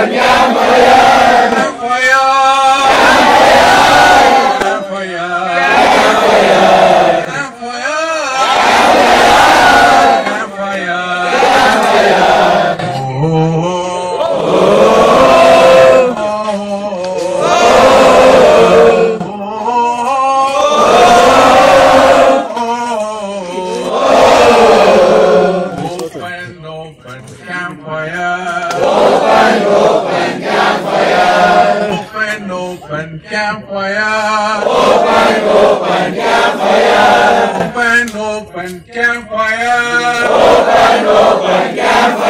Kanya Maya Open, open campfire. Open, open campfire. Open, open campfire. Open, open campfire. Open, open campfire. Open, open campfire.